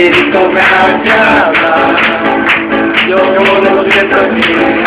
Espíritu me agrada, yo lo siento aquí, yo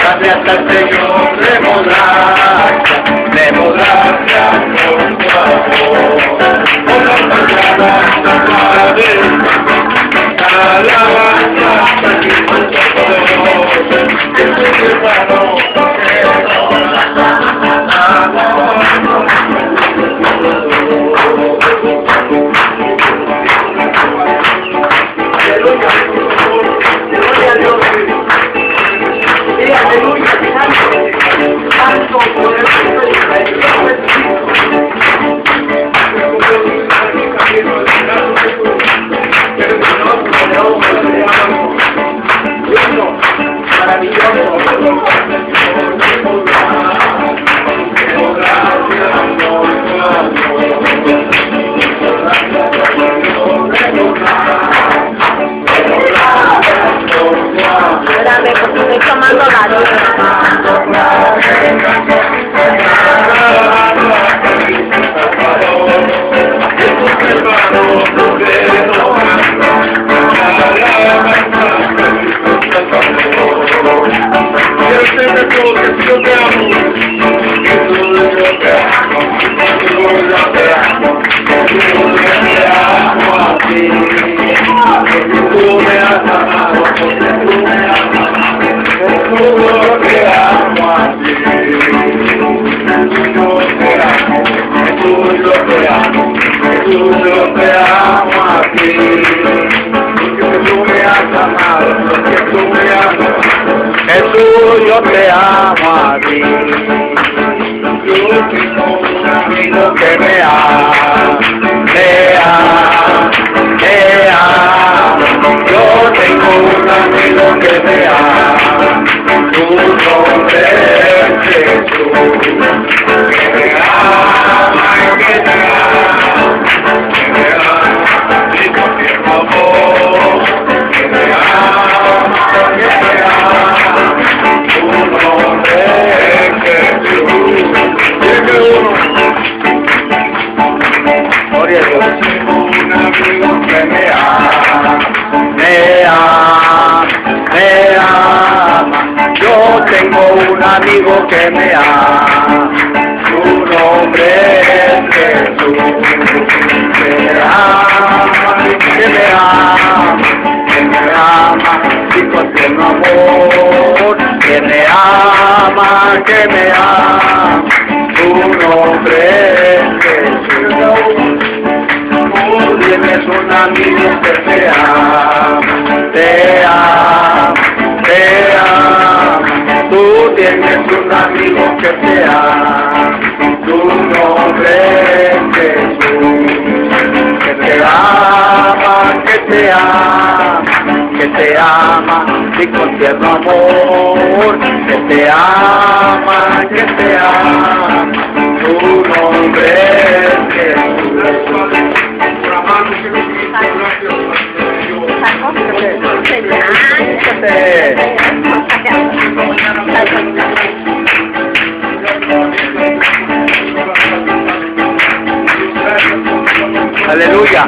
Gracias al Señor, yo te amo a ti. Amigo que me ama, me ama, me ama. Yo tengo un amigo que me ama, su nombre es Jesús. Me ama que me ama, su nombre es Jesús. Que me ama, que me ama, que me ama, y con amor. Que me ama, que me ama, su nombre es Jesús. Tú tienes un amigo que que ama, tu nombre es Jesús. Que te ama, que te ama, que te ama, y con tierno amor. Que te ama, que te ama, tu nombre es Jesús. Aleluya.